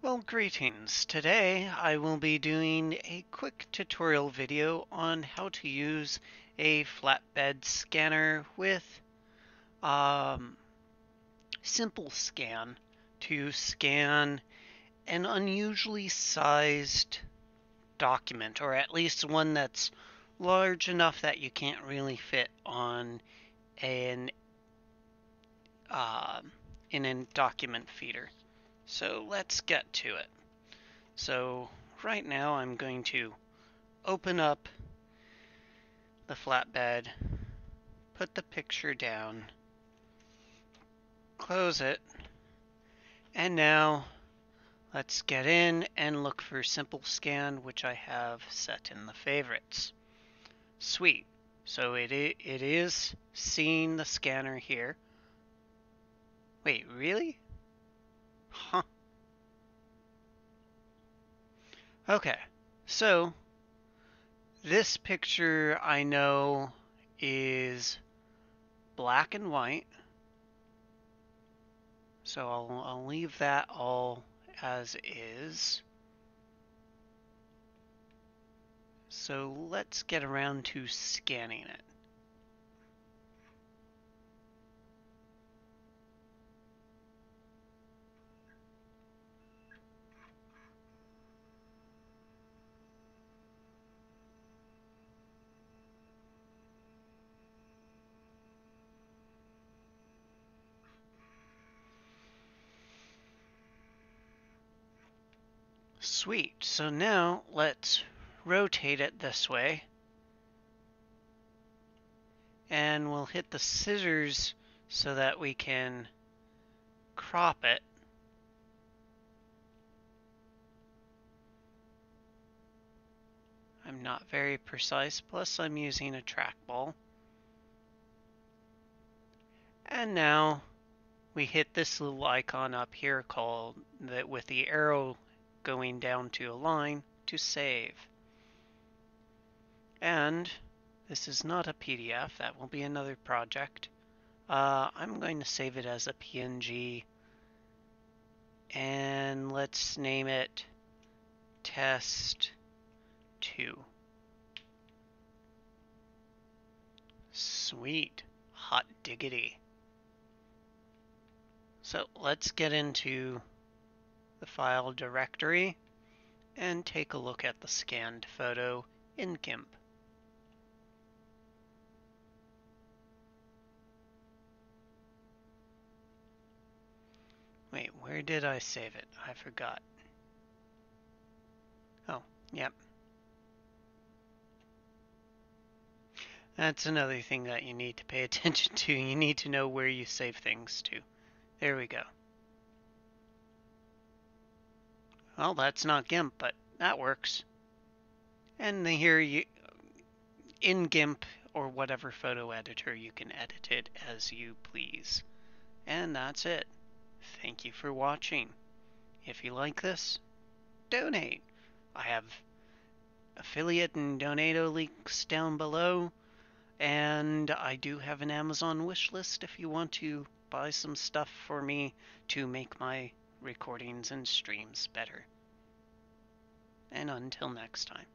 Well, greetings. Today I will be doing a quick tutorial video on how to use a flatbed scanner with um, Simple Scan to scan an unusually sized document, or at least one that's large enough that you can't really fit on an uh, in a document feeder. So let's get to it. So right now I'm going to open up the flatbed, put the picture down, close it, and now let's get in and look for Simple Scan, which I have set in the favorites. Sweet. So it, it is seeing the scanner here. Wait, really? Okay, so this picture I know is black and white. So I'll, I'll leave that all as is. So let's get around to scanning it. Sweet. So now let's rotate it this way. And we'll hit the scissors so that we can crop it. I'm not very precise, plus I'm using a trackball. And now we hit this little icon up here called that with the arrow down to a line to save. And this is not a PDF, that will be another project. Uh, I'm going to save it as a PNG and let's name it test 2. Sweet, hot diggity. So let's get into the file directory and take a look at the scanned photo in GIMP. Wait, where did I save it? I forgot. Oh, yep. That's another thing that you need to pay attention to. You need to know where you save things to. There we go. Well, that's not GIMP, but that works. And here you, in GIMP or whatever photo editor, you can edit it as you please. And that's it. Thank you for watching. If you like this, donate. I have affiliate and donato links down below. And I do have an Amazon wish list if you want to buy some stuff for me to make my recordings and streams better. And until next time.